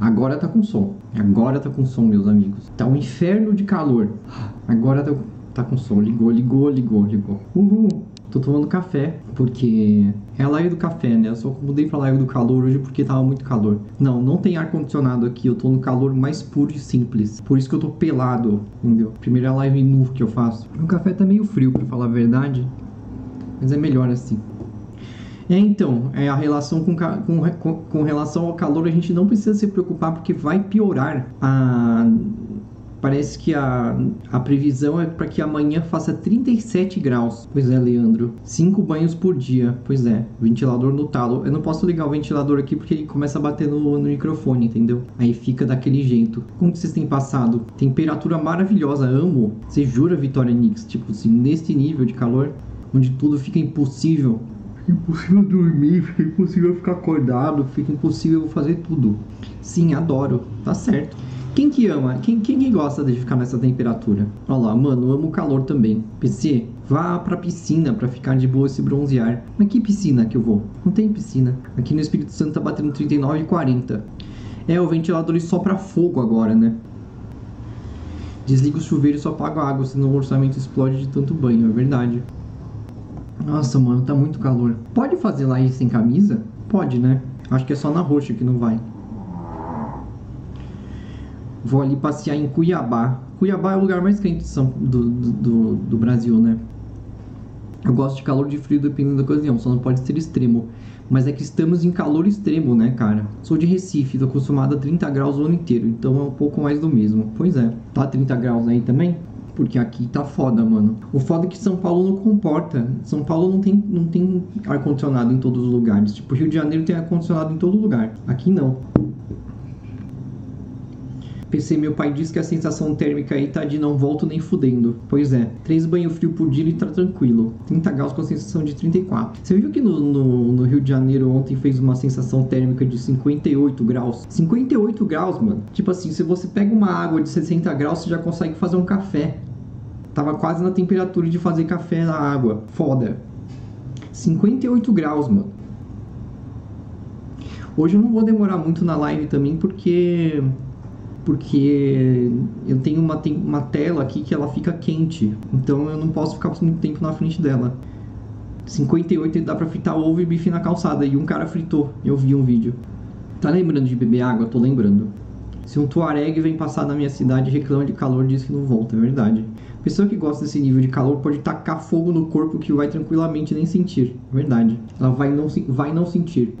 Agora tá com som. Agora tá com som, meus amigos. Tá um inferno de calor. Agora tá, tá com som. Ligou, ligou, ligou, ligou. Uhul. Tô tomando café, porque é a live do café, né? Eu só mudei pra live do calor hoje porque tava muito calor. Não, não tem ar-condicionado aqui, eu tô no calor mais puro e simples. Por isso que eu tô pelado, entendeu? Primeira live nu que eu faço. O café tá meio frio, pra falar a verdade. Mas é melhor assim. É, então, é a relação com, com, com relação ao calor a gente não precisa se preocupar porque vai piorar a Parece que a, a previsão é para que amanhã faça 37 graus. Pois é, Leandro. Cinco banhos por dia. Pois é, ventilador no talo. Eu não posso ligar o ventilador aqui porque ele começa a bater no, no microfone, entendeu? Aí fica daquele jeito. Como que vocês têm passado? Temperatura maravilhosa, amo. Você jura, Vitória Nix? Tipo assim, neste nível de calor, onde tudo fica impossível. Impossível dormir, fica impossível ficar acordado, fica impossível fazer tudo. Sim, adoro. Tá certo. Quem que ama? Quem, quem que gosta de ficar nessa temperatura? Olha lá, mano, amo o calor também. PC, vá pra piscina pra ficar de boa e se bronzear. Mas que piscina que eu vou? Não tem piscina. Aqui no Espírito Santo tá batendo 39 e 40. É, o ventilador ele sopra fogo agora, né? Desliga o chuveiro e só apaga a água, senão o orçamento explode de tanto banho, é verdade. Nossa, mano, tá muito calor. Pode fazer live sem camisa? Pode, né? Acho que é só na roxa que não vai. Vou ali passear em Cuiabá. Cuiabá é o lugar mais quente do, do, do, do Brasil, né? Eu gosto de calor de frio dependendo da ocasião, só não pode ser extremo. Mas é que estamos em calor extremo, né, cara? Sou de Recife, tô acostumado a 30 graus o ano inteiro, então é um pouco mais do mesmo. Pois é, tá 30 graus aí também? Porque aqui tá foda, mano. O foda é que São Paulo não comporta. São Paulo não tem, não tem ar-condicionado em todos os lugares. Tipo, Rio de Janeiro tem ar-condicionado em todo lugar. Aqui não. PC, meu pai diz que a sensação térmica aí tá de não volto nem fudendo. Pois é, três banho frio por dia e tá tranquilo. 30 graus com a sensação de 34. Você viu que no, no, no, Rio de Janeiro ontem fez uma sensação térmica de 58 graus? 58 graus, mano. Tipo assim, se você pega uma água de 60 graus, você já consegue fazer um café. Tava quase na temperatura de fazer café na água. Foda. 58 graus, mano. Hoje eu não vou demorar muito na live também, porque porque eu tenho uma, tem uma tela aqui que ela fica quente, então eu não posso ficar muito tempo na frente dela. 58 dá pra fritar ovo e bife na calçada, e um cara fritou, eu vi um vídeo. Tá lembrando de beber água? Tô lembrando. Se um tuareg vem passar na minha cidade e reclama de calor, diz que não volta, é verdade. Pessoa que gosta desse nível de calor pode tacar fogo no corpo que vai tranquilamente nem sentir, verdade. Ela vai não, vai não sentir.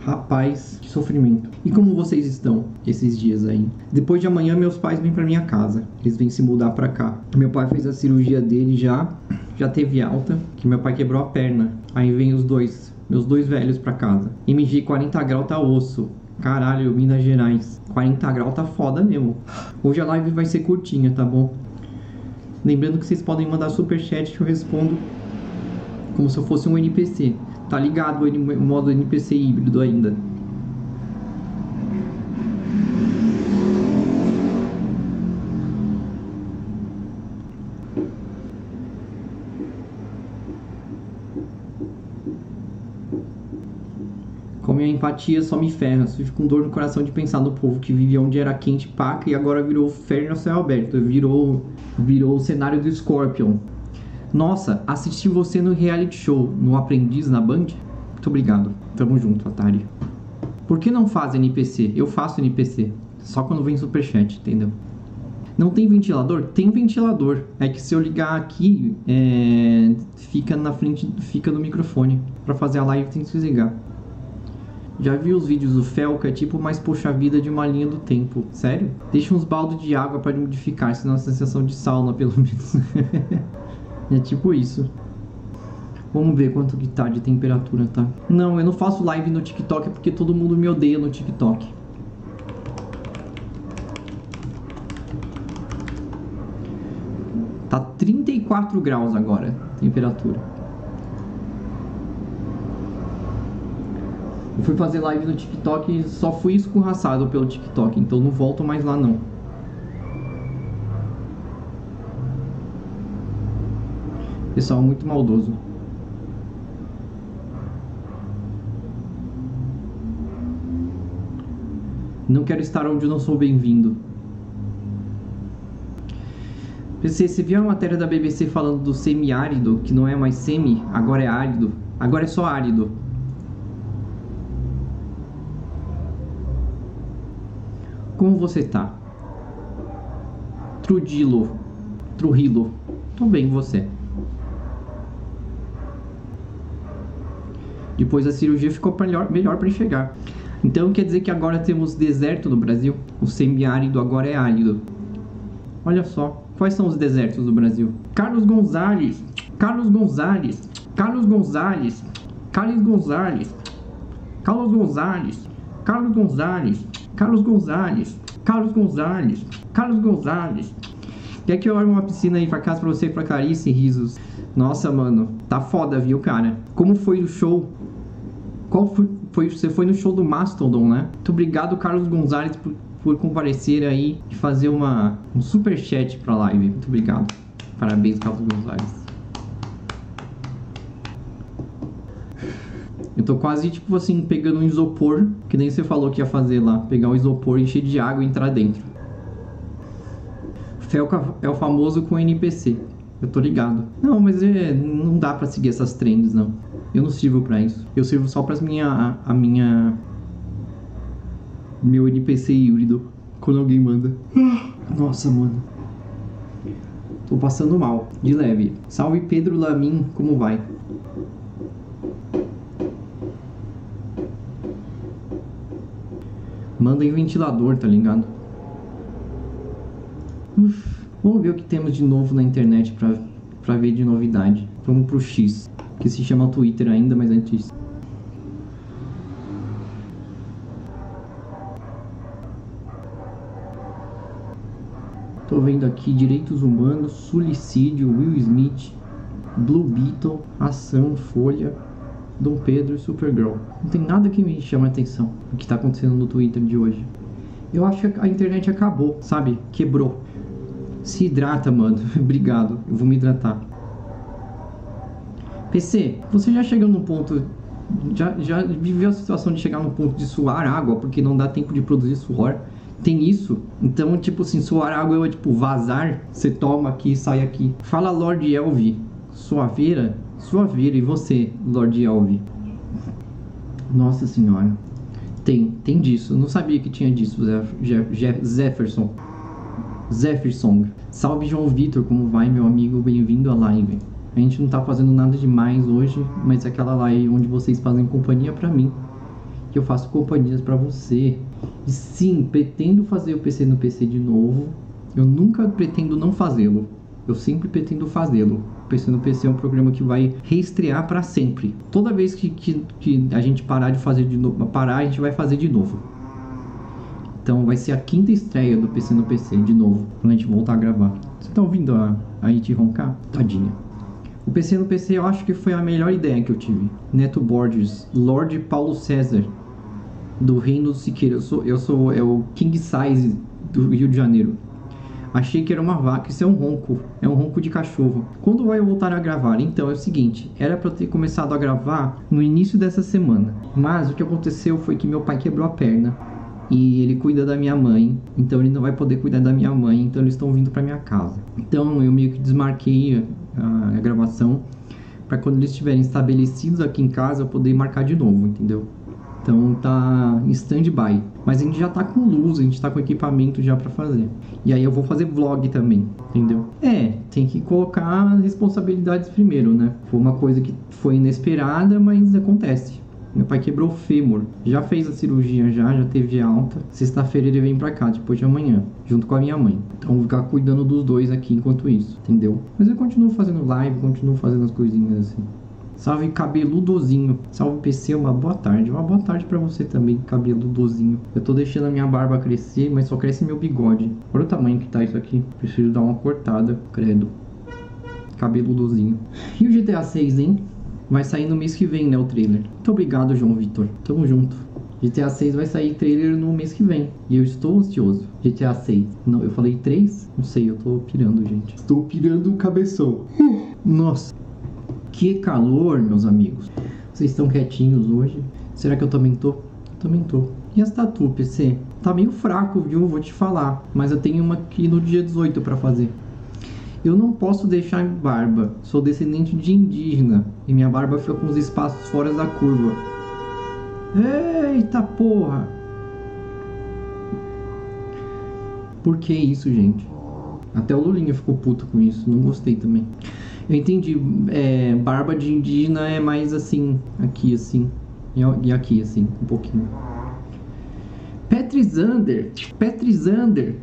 Rapaz, que sofrimento. E como vocês estão esses dias aí? Depois de amanhã, meus pais vêm para minha casa. Eles vêm se mudar para cá. Meu pai fez a cirurgia dele já, já teve alta, que meu pai quebrou a perna. Aí vem os dois, meus dois velhos para casa. MG 40 graus tá osso. Caralho, Minas Gerais. 40 graus tá foda mesmo. Hoje a live vai ser curtinha, tá bom? Lembrando que vocês podem mandar superchat que eu respondo como se eu fosse um NPC. Tá ligado o modo NPC híbrido ainda. Com minha empatia só me ferra. Fico com dor no coração de pensar no povo que vivia onde era quente paca e agora virou ferro no céu aberto. Virou, virou o cenário do Scorpion. Nossa, assisti você no reality show, no Aprendiz na Band? Muito obrigado. Tamo junto, Atari. Por que não faz NPC? Eu faço NPC. Só quando vem superchat, entendeu? Não tem ventilador? Tem ventilador. É que se eu ligar aqui, é... fica na frente, fica no microfone. Para fazer a live tem que desligar. Já vi os vídeos do Fel, que é tipo mais poxa vida de uma linha do tempo. Sério? Deixa uns baldos de água para modificar, senão a sensação de sauna, pelo menos. É tipo isso. Vamos ver quanto que tá de temperatura, tá? Não, eu não faço live no TikTok porque todo mundo me odeia no TikTok. Tá 34 graus agora, temperatura. Eu fui fazer live no TikTok e só fui escorraçado pelo TikTok, então não volto mais lá não. Pessoal muito maldoso. Não quero estar onde não sou bem-vindo. Você, você viu a matéria da BBC falando do semiárido, que não é mais semi, agora é árido. Agora é só árido. Como você tá? Trudilo. Trujillo. Tô bem, você. Depois a cirurgia ficou melhor, melhor para enxergar. Então quer dizer que agora temos deserto no Brasil? O semiárido agora é árido. Olha só, quais são os desertos do Brasil? Carlos Gonzalez, Carlos Gonzalez, Carlos Gonzalez, Carlos Gonzalez, Carlos Gonzalez, Carlos Gonzalez, Carlos Gonzalez, Carlos Gonzalez, Carlos Gonzalez. Quer que eu abra uma piscina aí pra casa pra você, pra Clarice e risos? Nossa, mano, tá foda, viu, cara? Como foi o show? Qual foi, foi, Você foi no show do Mastodon, né? Muito obrigado, Carlos Gonzalez, por, por comparecer aí e fazer uma, um super chat pra live. Muito obrigado. Parabéns, Carlos Gonzalez. Eu tô quase, tipo assim, pegando um isopor, que nem você falou que ia fazer lá. Pegar um isopor, encher de água e entrar dentro. Felca é o famoso com NPC. Eu tô ligado. Não, mas é, não dá para seguir essas trends, não. Eu não sirvo para isso. Eu sirvo só para minha a, a, minha meu NPC híbrido quando alguém manda. Nossa, mano. Tô passando mal, de leve. Salve Pedro Lamin, como vai? Manda em ventilador, tá ligado? Uf, vamos ver o que temos de novo na internet pra, pra ver de novidade. Vamos pro X, que se chama Twitter ainda, mas antes. Tô vendo aqui direitos humanos, suicídio, Will Smith, Blue Beetle, ação, Folha, Dom Pedro e Supergirl. Não tem nada que me chame a atenção o que tá acontecendo no Twitter de hoje. Eu acho que a internet acabou, sabe? Quebrou. Se hidrata, mano. Obrigado. Eu vou me hidratar. PC, você já chegou no ponto. Já, já viveu a situação de chegar no ponto de suar água porque não dá tempo de produzir suor? Tem isso? Então, tipo assim, suar água é tipo vazar. Você toma aqui sai aqui. Fala Lord Elvi. Suaveira? Suaveira. E você, Lord Elvi? Nossa senhora. Tem, tem disso. Não sabia que tinha disso, Jefferson. Zefferson. Salve João Vitor, como vai, meu amigo? Bem-vindo à live. A gente não tá fazendo nada demais hoje, mas é aquela live onde vocês fazem companhia para mim. Que eu faço companhias para você. E sim, pretendo fazer o PC no PC de novo. Eu nunca pretendo não fazê-lo. Eu sempre pretendo fazê-lo. PC no PC é um programa que vai reestrear para sempre. Toda vez que, que, que a gente parar de fazer de novo, parar, a gente vai fazer de novo. Então vai ser a quinta estreia do PC no PC, de novo, quando a gente voltar a gravar. Você tá ouvindo a, a It roncar? Tadinha. O PC no PC eu acho que foi a melhor ideia que eu tive. Neto Borges, Lord Paulo César, do Reino do Siqueira. Eu sou, eu sou é o King Size do Rio de Janeiro. Achei que era uma vaca, isso é um ronco, é um ronco de cachorro. Quando vai voltar a gravar? Então é o seguinte, era para ter começado a gravar no início dessa semana, mas o que aconteceu foi que meu pai quebrou a perna e ele cuida da minha mãe, então ele não vai poder cuidar da minha mãe, então eles estão vindo para minha casa. Então eu meio que desmarquei a, a gravação para quando eles estiverem estabelecidos aqui em casa eu poder marcar de novo, entendeu? Então tá em stand-by. Mas a gente já tá com luz, a gente tá com equipamento já para fazer. E aí eu vou fazer vlog também, entendeu? É, tem que colocar responsabilidades primeiro, né? Foi uma coisa que foi inesperada, mas acontece. Meu pai quebrou o fêmur. Já fez a cirurgia já, já teve alta. Sexta-feira ele vem pra cá, depois de amanhã, junto com a minha mãe. Então vou ficar cuidando dos dois aqui enquanto isso, entendeu? Mas eu continuo fazendo live, continuo fazendo as coisinhas assim. Salve cabeludozinho. Salve PC, uma boa tarde. Uma boa tarde para você também, cabeludozinho. Eu tô deixando a minha barba crescer, mas só cresce meu bigode. Olha o tamanho que tá isso aqui. Preciso dar uma cortada, credo. Cabeludozinho. E o GTA 6, hein? Vai sair no mês que vem, né, o trailer. Muito obrigado, João Vitor. Tamo junto. GTA 6 vai sair trailer no mês que vem. E eu estou ansioso. GTA 6. Não, eu falei 3? Não sei, eu tô pirando, gente. Estou pirando o cabeção. Nossa. Que calor, meus amigos. Vocês estão quietinhos hoje? Será que eu também tô? Eu também tô. E as tatu, PC? Tá meio fraco, viu? Vou te falar. Mas eu tenho uma aqui no dia 18 para fazer. Eu não posso deixar barba. Sou descendente de indígena. E minha barba fica com os espaços fora da curva. Eita porra! Por que isso, gente? Até o Lulinha ficou puto com isso. Não gostei também. Eu entendi. É, barba de indígena é mais assim. Aqui, assim. E aqui, assim. Um pouquinho. Petrizander, Petrizander,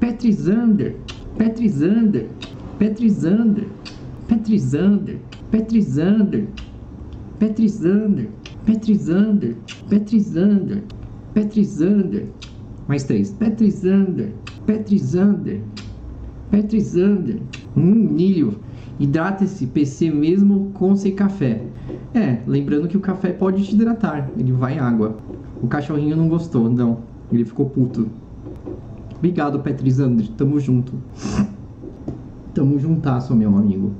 Petrizander, Petrizander, Petrizander, Petrizander, Petrizander, Petrizander, Petrizander, mais três, Petrizander, Petrizander, Petrizander, hum, milho, hidrata-se PC mesmo com sem café. É, lembrando que o café pode te hidratar, ele vai água. O cachorrinho não gostou, não. Ele ficou puto. Obrigado, Petrizandre. Tamo junto. Tamo juntasso, meu amigo.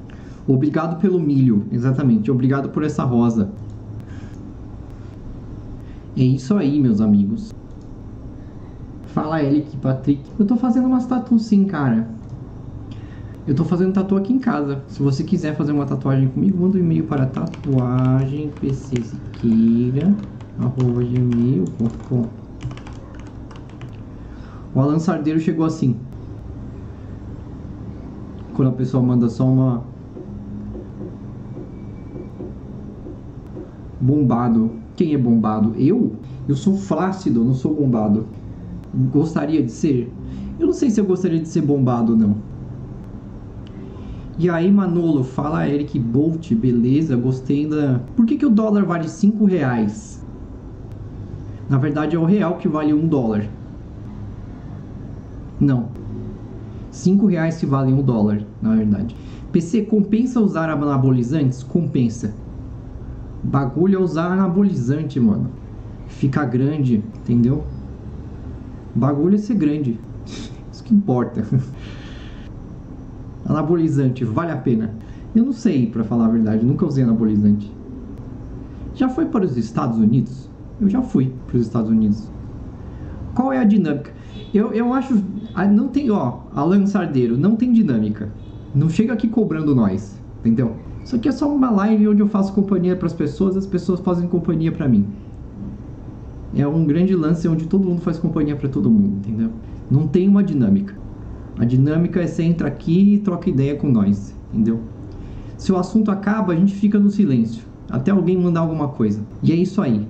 Obrigado pelo milho, exatamente. Obrigado por essa rosa. É isso aí, meus amigos. Fala, Eric, Patrick. Eu tô fazendo umas tatu sim, cara. Eu tô fazendo tatu aqui em casa. Se você quiser fazer uma tatuagem comigo, manda um e-mail para tatuagem gmail.com O Alan Sardeiro chegou assim. Quando a pessoa manda só uma bombado. Quem é bombado? Eu? Eu sou flácido, não sou bombado. Gostaria de ser? Eu não sei se eu gostaria de ser bombado ou não. E aí, Manolo, fala Eric Bolt, beleza? Gostei da. Por que, que o dólar vale 5 reais? Na verdade, é o real que vale 1 dólar. Não. 5 reais se vale 1 dólar, na verdade. PC, compensa usar anabolizantes? Compensa. Bagulho é usar anabolizante, mano. Fica grande, entendeu? Bagulho é ser grande. Isso que importa. Anabolizante, vale a pena? Eu não sei, para falar a verdade, nunca usei anabolizante. Já foi para os Estados Unidos? Eu já fui para os Estados Unidos. Qual é a dinâmica? Eu, eu acho. Não tem, ó, Alan Sardeiro, não tem dinâmica. Não chega aqui cobrando nós, entendeu? Isso aqui é só uma live onde eu faço companhia para as pessoas, as pessoas fazem companhia para mim. É um grande lance onde todo mundo faz companhia para todo mundo, entendeu? Não tem uma dinâmica. A dinâmica é você entra aqui e troca ideia com nós, entendeu? Se o assunto acaba, a gente fica no silêncio, até alguém mandar alguma coisa. E é isso aí.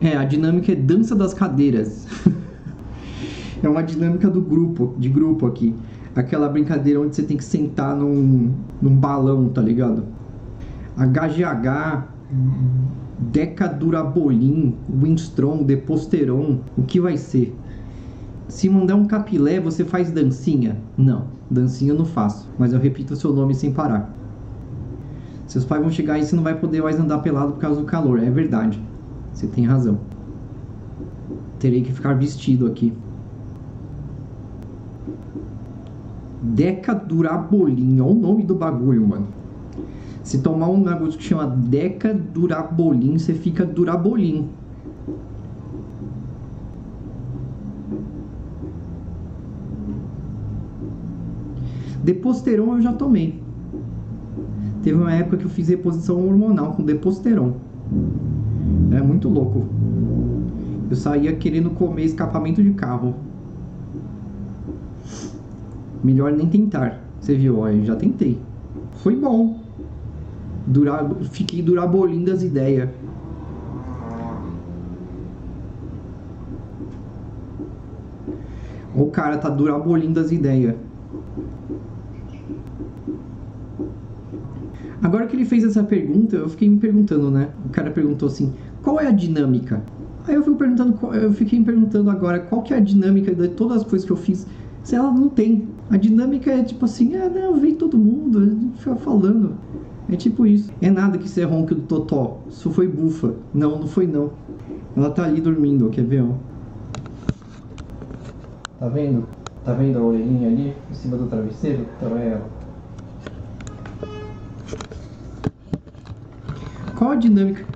É, a dinâmica é dança das cadeiras. é uma dinâmica do grupo, de grupo aqui. Aquela brincadeira onde você tem que sentar num, num balão, tá ligado? HGH, Decadurabolin, Winstron, Deposteron, o que vai ser? Se mandar um capilé, você faz dancinha? Não, dancinha eu não faço, mas eu repito o seu nome sem parar. Seus pais vão chegar e você não vai poder mais andar pelado por causa do calor. É verdade. Você tem razão. Terei que ficar vestido aqui. Deca Durabolin. Olha o nome do bagulho, mano. Se tomar um negócio que chama Deca Durabolin, você fica Durabolin. Deposteron eu já tomei. Teve uma época que eu fiz reposição hormonal com Deposteron. É muito louco. Eu saía querendo comer escapamento de carro. Melhor nem tentar. Você viu? Ó, eu já tentei. Foi bom. Durar, fiquei durabolim das ideias. O cara tá durabolim das ideias. Agora que ele fez essa pergunta, eu fiquei me perguntando, né? O cara perguntou assim: qual é a dinâmica? Aí eu fico perguntando, eu fiquei me perguntando agora qual que é a dinâmica de todas as coisas que eu fiz. Se ela não tem. A dinâmica é tipo assim, ah não, vem todo mundo, fica falando. É tipo isso. É nada que você ronque do Totó. Isso foi bufa. Não, não foi não. Ela tá ali dormindo, quer ver, ó. Tá vendo? Tá vendo a orelhinha ali em cima do travesseiro? Então é ela. Qual a dinâmica?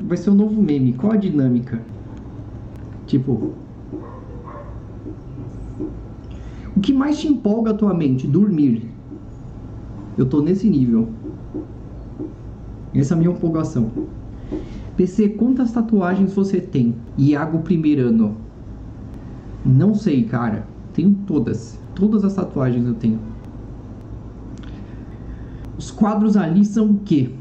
Vai ser um novo meme. Qual a dinâmica? Tipo. O que mais te empolga atualmente? Dormir. Eu tô nesse nível. Essa é a minha empolgação. PC, quantas tatuagens você tem? Iago Primeirano. Não sei, cara. Tenho todas. Todas as tatuagens eu tenho. Os quadros ali são o quê?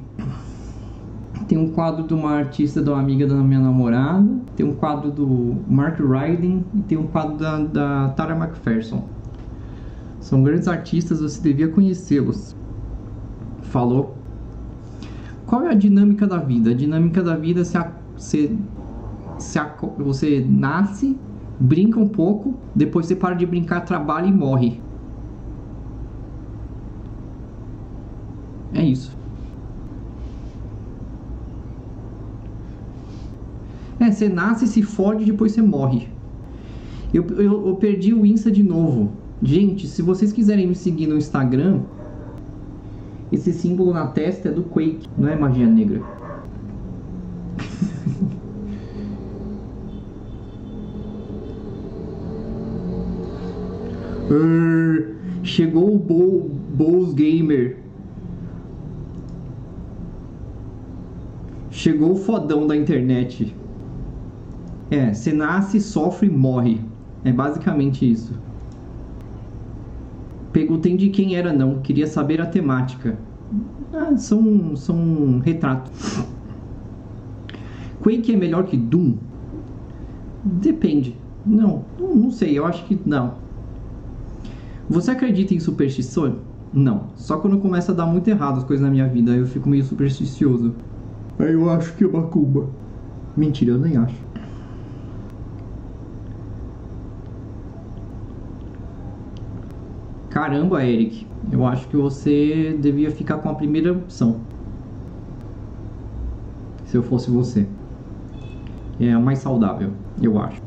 Tem um quadro de uma artista, uma amiga da minha namorada. Tem um quadro do Mark Ryden. E tem um quadro da, da Tara McPherson. São grandes artistas, você devia conhecê-los. Falou. Qual é a dinâmica da vida? A dinâmica da vida é se, a, se, se a, você nasce, brinca um pouco, depois você para de brincar, trabalha e morre. É isso. É, você nasce, se fode, depois você morre. Eu, eu, eu, perdi o Insta de novo. Gente, se vocês quiserem me seguir no Instagram, esse símbolo na testa é do Quake, não é magia negra. chegou o Bo Gamer. Chegou o fodão da internet. É, você nasce, sofre e morre. É basicamente isso. Perguntei de quem era não, queria saber a temática. Ah, são, são retratos. Quake é melhor que Doom? Depende. Não, não sei, eu acho que não. Você acredita em superstição? Não. Só quando começa a dar muito errado as coisas na minha vida, eu fico meio supersticioso. Eu acho que é macumba. Mentira, eu nem acho. Caramba, Eric, eu acho que você devia ficar com a primeira opção. Se eu fosse você. É a mais saudável, eu acho.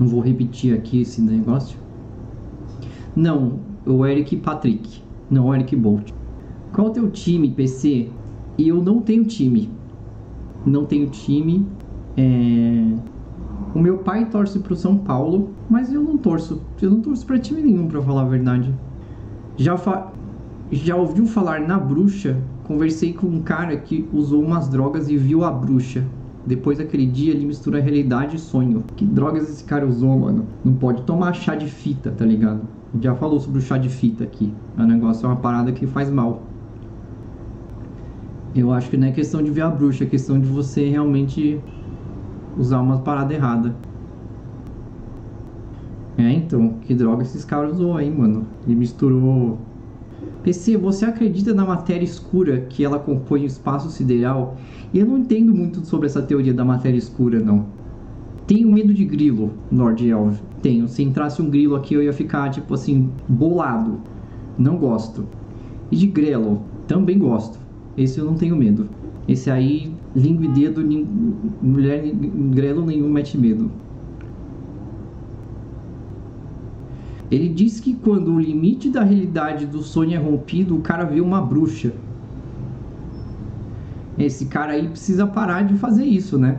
Não vou repetir aqui esse negócio. Não, o Eric Patrick. Não, o Eric Bolt. Qual é o teu time, PC? Eu não tenho time. Não tenho time. É... O meu pai torce pro São Paulo, mas eu não torço. Eu não torço pra time nenhum, pra falar a verdade. Já, fa... Já ouviu falar na bruxa? Conversei com um cara que usou umas drogas e viu a bruxa. Depois daquele dia ele mistura realidade e sonho. Que drogas esse cara usou, mano? Não pode tomar chá de fita, tá ligado? Já falou sobre o chá de fita aqui. O negócio é uma parada que faz mal. Eu acho que não é questão de ver a bruxa, é questão de você realmente usar uma parada errada. É, então, que droga esses caras usou aí, mano? Ele misturou PC, você acredita na matéria escura que ela compõe o espaço sideral? E eu não entendo muito sobre essa teoria da matéria escura, não. Tenho medo de grilo, Lord Elv. Tenho. Se entrasse um grilo aqui, eu ia ficar, tipo assim, bolado. Não gosto. E de grelo, também gosto. Esse eu não tenho medo. Esse aí, língua e dedo, mulher, grelo nenhum mete medo. Ele diz que quando o limite da realidade do sonho é rompido, o cara vê uma bruxa. Esse cara aí precisa parar de fazer isso, né?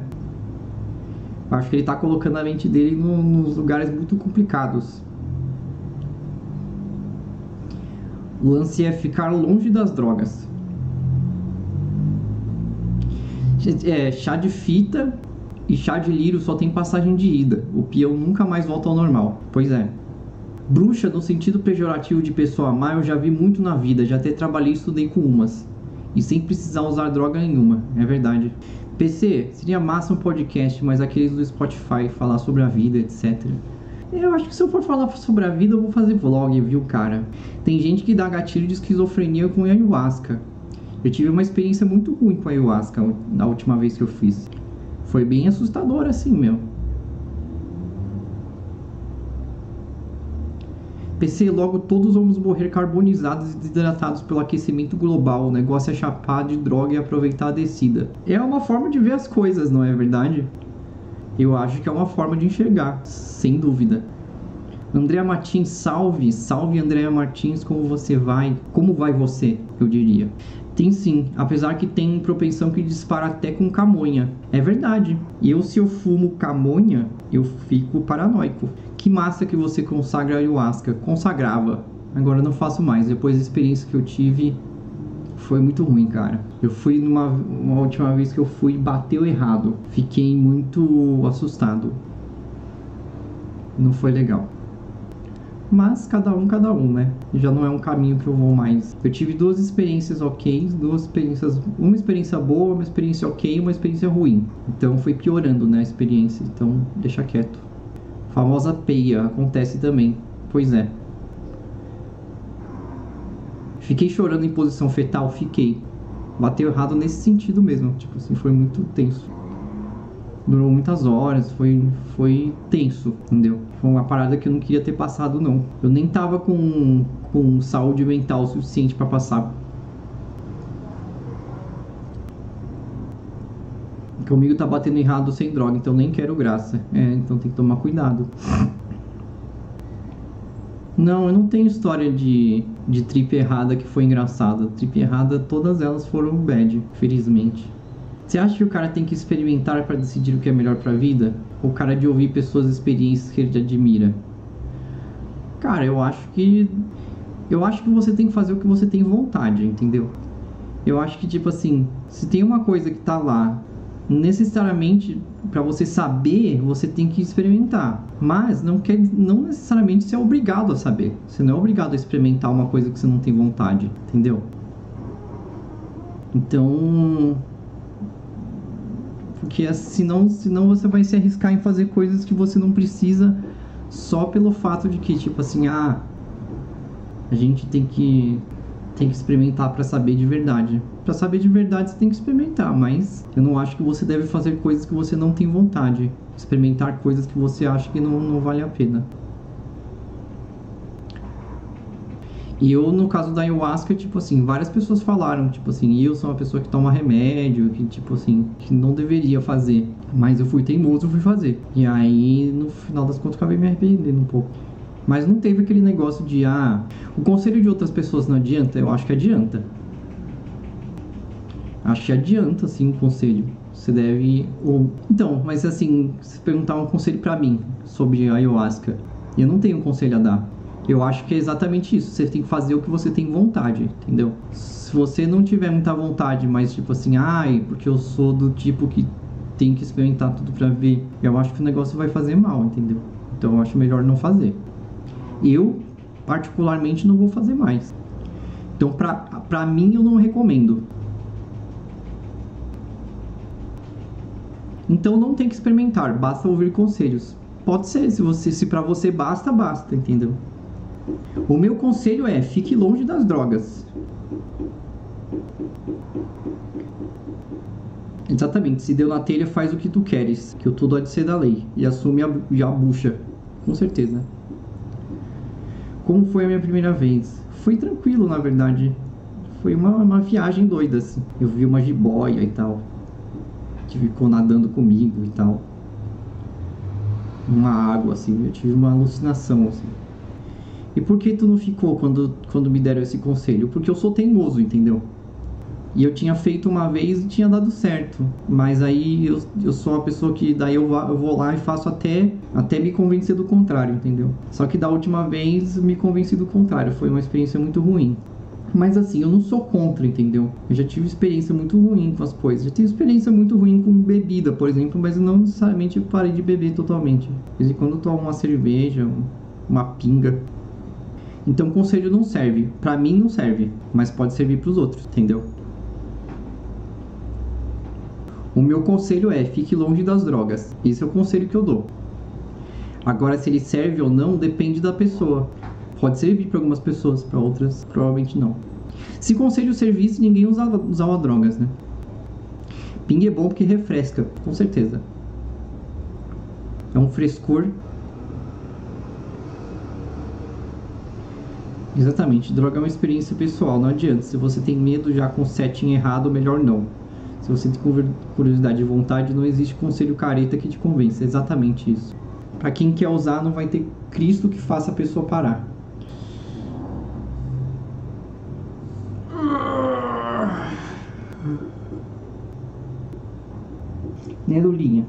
Acho que ele tá colocando a mente dele no, nos lugares muito complicados. O lance é ficar longe das drogas. É, chá de fita e chá de lírio só tem passagem de ida. O peão nunca mais volta ao normal. Pois é. Bruxa, no sentido pejorativo de pessoa má, eu já vi muito na vida, já até trabalhei e estudei com umas. E sem precisar usar droga nenhuma, é verdade. PC, seria massa um podcast, mas aqueles do Spotify, falar sobre a vida, etc. Eu acho que se eu for falar sobre a vida, eu vou fazer vlog, viu, cara? Tem gente que dá gatilho de esquizofrenia com ayahuasca. Eu tive uma experiência muito ruim com ayahuasca na última vez que eu fiz. Foi bem assustador assim, meu. PC, logo todos vamos morrer carbonizados e desidratados pelo aquecimento global. O negócio é chapar de droga e aproveitar a descida. É uma forma de ver as coisas, não é verdade? Eu acho que é uma forma de enxergar, sem dúvida. Andréa Martins, salve, salve Andréa Martins, como você vai? Como vai você? Eu diria. Tem sim, apesar que tem propensão que dispara até com camonha. É verdade. Eu, se eu fumo camonha, eu fico paranoico. Que massa que você consagra ayahuasca. Consagrava. Agora não faço mais. Depois da experiência que eu tive, foi muito ruim, cara. Eu fui numa uma última vez que eu fui, bateu errado. Fiquei muito assustado. Não foi legal. Mas cada um, cada um, né? Já não é um caminho que eu vou mais. Eu tive duas experiências ok, duas experiências. Uma experiência boa, uma experiência ok uma experiência ruim. Então foi piorando, né? A experiência. Então deixa quieto. Famosa peia, acontece também. Pois é. Fiquei chorando em posição fetal? Fiquei. Bateu errado nesse sentido mesmo. Tipo assim, foi muito tenso durou muitas horas, foi, foi tenso, entendeu? Foi uma parada que eu não queria ter passado, não. Eu nem tava com, com saúde mental suficiente para passar. Comigo tá batendo errado sem droga, então nem quero graça. É, então tem que tomar cuidado. Não, eu não tenho história de, de trip errada que foi engraçada. Trip errada, todas elas foram bad, felizmente. Você acha que o cara tem que experimentar para decidir o que é melhor para a vida? Ou o cara de ouvir pessoas experiências que ele admira? Cara, eu acho que eu acho que você tem que fazer o que você tem vontade, entendeu? Eu acho que tipo assim, se tem uma coisa que tá lá, necessariamente para você saber, você tem que experimentar. Mas não quer não necessariamente ser obrigado a saber. Você não é obrigado a experimentar uma coisa que você não tem vontade, entendeu? Então, porque senão, senão você vai se arriscar em fazer coisas que você não precisa só pelo fato de que, tipo assim, ah, a gente tem que tem que experimentar para saber de verdade. Para saber de verdade você tem que experimentar, mas eu não acho que você deve fazer coisas que você não tem vontade. Experimentar coisas que você acha que não, não vale a pena. E eu, no caso da ayahuasca, tipo assim, várias pessoas falaram, tipo assim, eu sou uma pessoa que toma remédio, que tipo assim, que não deveria fazer. Mas eu fui teimoso, eu fui fazer. E aí, no final das contas, acabei me arrependendo um pouco. Mas não teve aquele negócio de, ah, o conselho de outras pessoas não adianta? Eu acho que adianta. Acho que adianta, sim, o conselho. Você deve. Ou... Então, mas assim, se perguntar um conselho para mim sobre ayahuasca, eu não tenho um conselho a dar. Eu acho que é exatamente isso. Você tem que fazer o que você tem vontade, entendeu? Se você não tiver muita vontade, mas tipo assim, ai, porque eu sou do tipo que tem que experimentar tudo pra ver, eu acho que o negócio vai fazer mal, entendeu? Então eu acho melhor não fazer. Eu, particularmente, não vou fazer mais. Então, pra, pra mim, eu não recomendo. Então não tem que experimentar, basta ouvir conselhos. Pode ser, se você se para você basta, basta, entendeu? O meu conselho é: fique longe das drogas. Exatamente, se deu na telha, faz o que tu queres, que o tudo há de ser da lei, e assume a, a bucha, com certeza. Como foi a minha primeira vez? Foi tranquilo, na verdade. Foi uma, uma viagem doida, assim. Eu vi uma jiboia e tal, que ficou nadando comigo e tal. Uma água, assim, eu tive uma alucinação, assim. E por que tu não ficou quando, quando me deram esse conselho? Porque eu sou teimoso, entendeu? E eu tinha feito uma vez e tinha dado certo. Mas aí eu, eu sou uma pessoa que daí eu, eu vou lá e faço até, até me convencer do contrário, entendeu? Só que da última vez me convenci do contrário. Foi uma experiência muito ruim. Mas assim, eu não sou contra, entendeu? Eu já tive experiência muito ruim com as coisas. Já tive experiência muito ruim com bebida, por exemplo, mas não necessariamente parei de beber totalmente. De vez em quando eu tomo uma cerveja, uma pinga. Então, conselho não serve. Para mim não serve, mas pode servir para os outros, entendeu? O meu conselho é: fique longe das drogas. Esse é o conselho que eu dou. Agora, se ele serve ou não, depende da pessoa. Pode servir para algumas pessoas, para outras, provavelmente não. Se conselho servisse, ninguém usava, usava drogas, né? Ping é bom porque refresca, com certeza. É um frescor Exatamente, droga é uma experiência pessoal, não adianta. Se você tem medo já com setting errado, melhor não. Se você tem curiosidade e vontade, não existe conselho careta que te convença. É exatamente isso. Para quem quer usar, não vai ter Cristo que faça a pessoa parar. Né, Lulinha?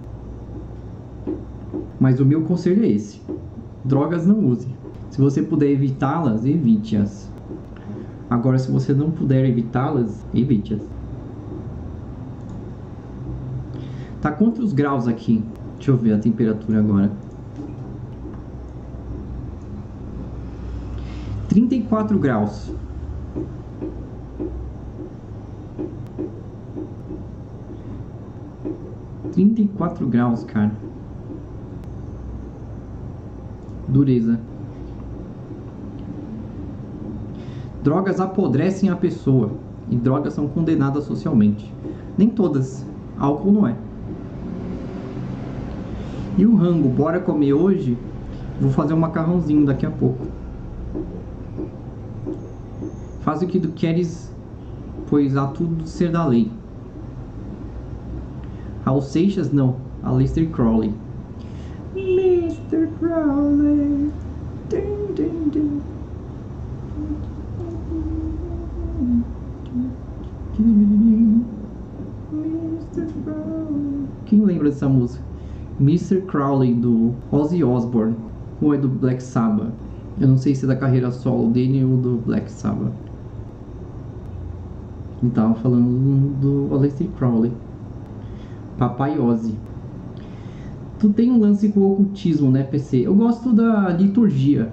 Mas o meu conselho é esse: drogas não use. Se você puder evitá-las, evite-as. Agora, se você não puder evitá-las, evite-as. Tá quantos graus aqui? Deixa eu ver a temperatura agora. 34 graus. Trinta e quatro graus, cara. Dureza. Drogas apodrecem a pessoa e drogas são condenadas socialmente. Nem todas. Álcool não é. E o rango, bora comer hoje? Vou fazer um macarrãozinho daqui a pouco. Faz o que tu queres, pois há tudo ser da lei. Raul Seixas, não. A Lester Crowley. Mr. Crowley. Dessa música? Mr. Crowley do Ozzy Osbourne ou é do Black Sabbath? Eu não sei se é da carreira solo dele ou do Black Sabbath. Ele tava falando do Aleister Crowley. Papai Ozzy. Tu tem um lance com o ocultismo, né, PC? Eu gosto da liturgia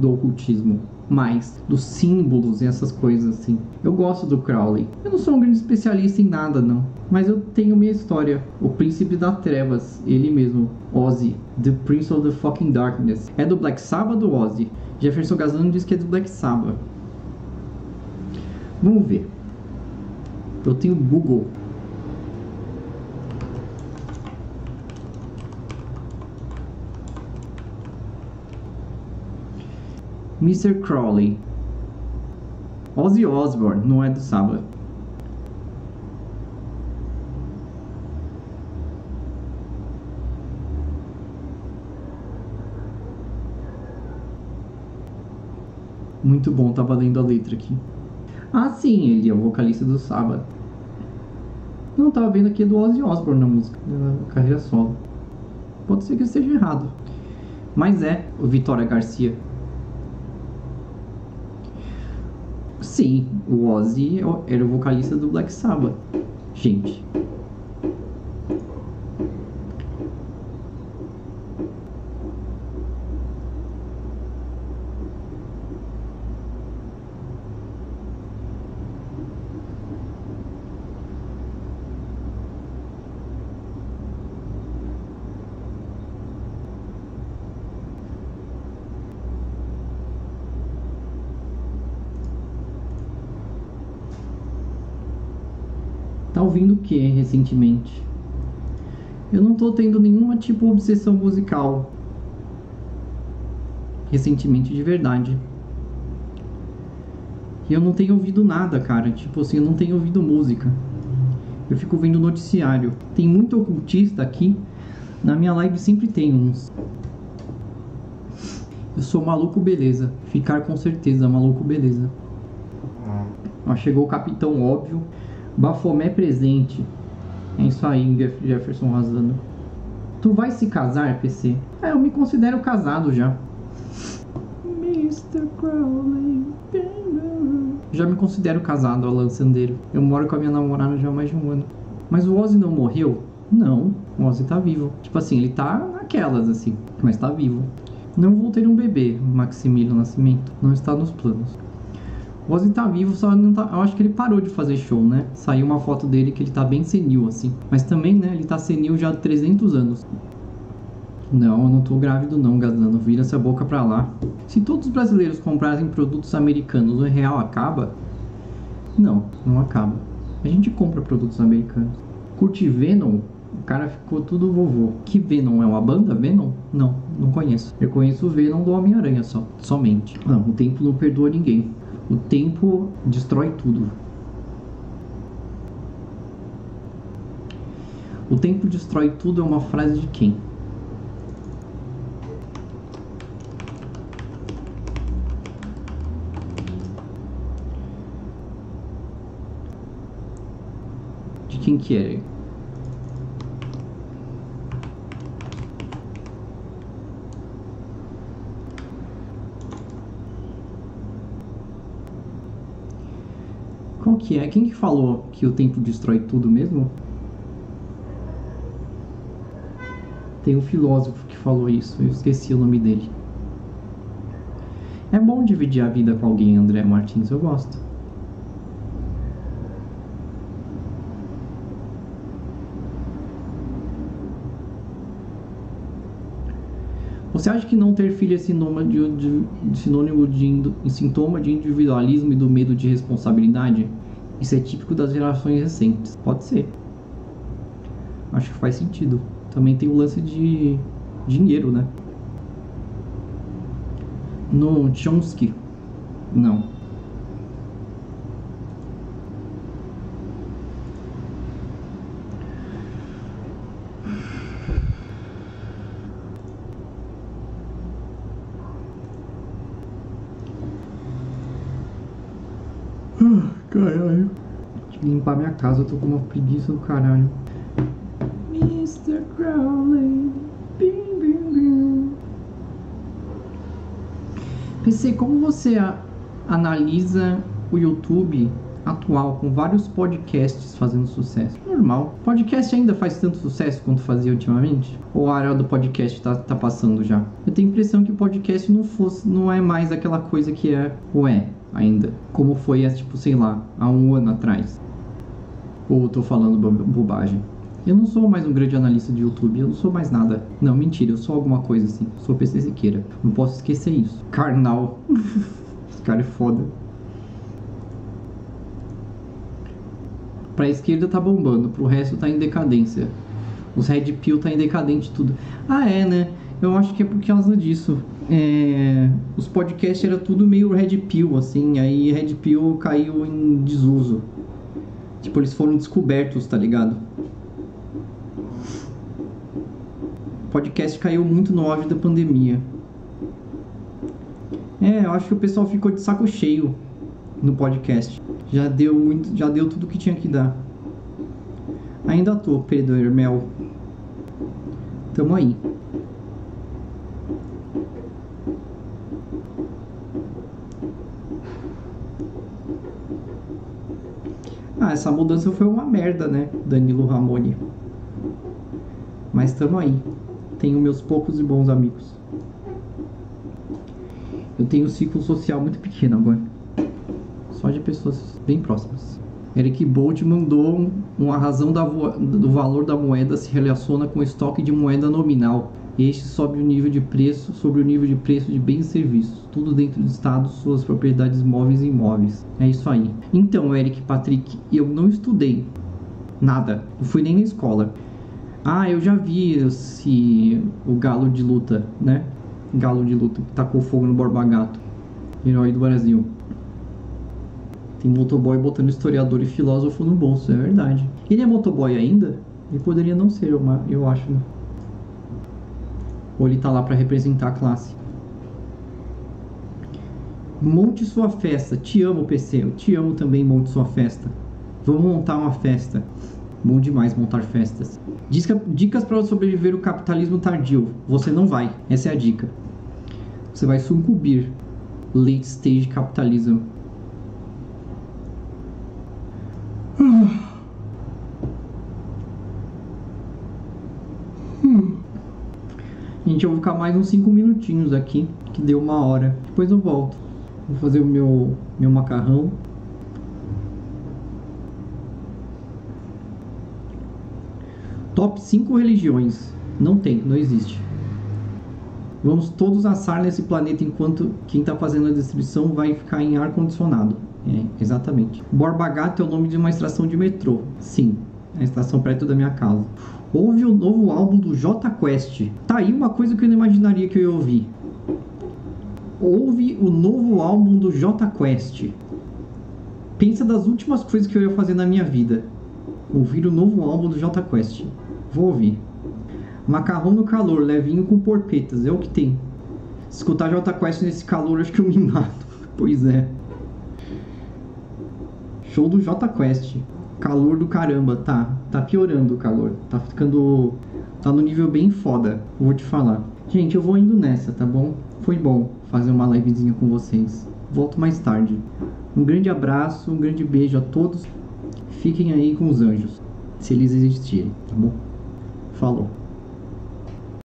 do ocultismo mais dos símbolos e essas coisas assim. Eu gosto do Crowley. Eu não sou um grande especialista em nada, não. Mas eu tenho minha história. O Príncipe das Trevas, ele mesmo, Ozzy, The Prince of the Fucking Darkness. É do Black Sabbath do Ozzy? Jefferson Gazano diz que é do Black Sabbath. Vamos ver. Eu tenho Google. Mr. Crowley. Ozzy Osbourne, não é do Sabbath. Muito bom, tava lendo a letra aqui. Ah, sim, ele é o vocalista do Sabbath. Não, tava vendo aqui do Ozzy Osbourne na música, na carreira solo. Pode ser que eu esteja errado. Mas é o Vitória Garcia. Sim, o Ozzy era o vocalista do Black Sabbath. Gente. Tá ouvindo o que recentemente? Eu não tô tendo nenhuma tipo obsessão musical recentemente de verdade. E eu não tenho ouvido nada, cara. Tipo assim, eu não tenho ouvido música. Eu fico vendo noticiário. Tem muito ocultista aqui. Na minha live sempre tem uns. Eu sou maluco, beleza. Ficar com certeza, maluco, beleza. Ó, chegou o capitão óbvio. Bafomé presente. É isso aí, Jefferson Razano. Tu vai se casar, PC? Ah, eu me considero casado já. Mr. Crowley. Já me considero casado, Alan Sandeiro. Eu moro com a minha namorada já há mais de um ano. Mas o Ozzy não morreu? Não, o Ozzy tá vivo. Tipo assim, ele tá naquelas, assim, mas tá vivo. Não vou ter um bebê, Maximiliano Nascimento. Não está nos planos. O Ozzy tá vivo, só não tá. Eu acho que ele parou de fazer show, né? Saiu uma foto dele que ele tá bem senil, assim. Mas também, né? Ele tá senil já há 300 anos. Não, eu não tô grávido não, Gazano. Vira essa boca pra lá. Se todos os brasileiros comprarem produtos americanos, o real acaba? Não, não acaba. A gente compra produtos americanos. Curte Venom? O cara ficou tudo vovô. Que Venom é uma banda? Venom? Não, não conheço. Eu conheço o Venom do Homem-Aranha só, somente. Não, o tempo não perdoa ninguém. O tempo destrói tudo. O tempo destrói tudo é uma frase de quem? quem que é? Qual que é? Quem que falou que o tempo destrói tudo mesmo? Tem um filósofo que falou isso, eu esqueci o nome dele. É bom dividir a vida com alguém, André Martins, eu gosto. Você acha que não ter filho é sinônimo de, de, sinônimo de, sintoma de individualismo e do medo de responsabilidade? Isso é típico das gerações recentes. Pode ser. Acho que faz sentido. Também tem o lance de dinheiro, né? No Chomsky. Não. Caralho. Tem que limpar minha casa, eu tô com uma preguiça do caralho. Mr. Crowley. Bim, bim, bim. Pensei, como você analisa o YouTube atual com vários podcasts fazendo sucesso? Normal. Podcast ainda faz tanto sucesso quanto fazia ultimamente? Ou a área do podcast tá, tá passando já? Eu tenho a impressão que o podcast não fosse, não é mais aquela coisa que é ou é ainda. Como foi, tipo, sei lá, há um ano atrás. Ou tô falando bobagem. Eu não sou mais um grande analista de YouTube, eu não sou mais nada. Não, mentira, eu sou alguma coisa assim. Sou PC Siqueira. Não posso esquecer isso. Carnal. Esse cara é foda. Pra esquerda tá bombando, pro resto tá em decadência. Os Red Pill tá em decadente tudo. Ah, é, né? Eu acho que é por causa disso. É, os podcasts era tudo meio Red Pill, assim, aí Red Pill caiu em desuso. Tipo, eles foram descobertos, tá ligado? O podcast caiu muito no auge da pandemia. É, eu acho que o pessoal ficou de saco cheio no podcast. Já deu muito, já deu tudo que tinha que dar. Ainda tô, Pedro Hermel. Tamo aí. Ah, essa mudança foi uma merda, né? Danilo Ramone. Mas tamo aí. Tenho meus poucos e bons amigos. Eu tenho um ciclo social muito pequeno agora. Só de pessoas bem próximas. Eric Bolt mandou uma razão da, do valor da moeda se relaciona com o estoque de moeda nominal este sobe o nível de preço sobre o nível de preço de bens e serviços, tudo dentro do Estado, suas propriedades móveis e imóveis. É isso aí. Então, Eric Patrick, eu não estudei nada, não fui nem na escola. Ah, eu já vi esse o galo de luta, né? Galo de luta que tacou fogo no Borba Gato, herói do Brasil. Tem motoboy botando historiador e filósofo no bolso, é verdade. Ele é motoboy ainda? Ele poderia não ser, eu acho. Né? Ou ele está lá para representar a classe. Monte sua festa. Te amo, PC. Eu te amo também, monte sua festa. Vamos montar uma festa. Bom demais montar festas. Dicas para sobreviver o capitalismo tardio. Você não vai. Essa é a dica. Você vai sucumbir. Late stage capitalism. Gente, eu vou ficar mais uns 5 minutinhos aqui, que deu uma hora. Depois eu volto. Vou fazer o meu, meu macarrão. Top 5 religiões. Não tem, não existe. Vamos todos assar nesse planeta enquanto quem está fazendo a descrição vai ficar em ar condicionado. É, exatamente. Borba Gato é o nome de uma estação de metrô. Sim, a estação perto da minha casa. Houve o novo álbum do J Quest. Tá aí uma coisa que eu não imaginaria que eu ia ouvir. Houve o novo álbum do J Quest. Pensa das últimas coisas que eu ia fazer na minha vida. Ouvir o novo álbum do J Quest. Vou ouvir. Macarrão no calor, levinho com porpetas, é o que tem. Escutar J Quest nesse calor, acho que eu me mato. Pois é. Show do J Quest. Calor do caramba, tá. Tá piorando o calor. Tá ficando. Tá no nível bem foda. Vou te falar. Gente, eu vou indo nessa, tá bom? Foi bom fazer uma livezinha com vocês. Volto mais tarde. Um grande abraço, um grande beijo a todos. Fiquem aí com os anjos, se eles existirem, tá bom? Falou.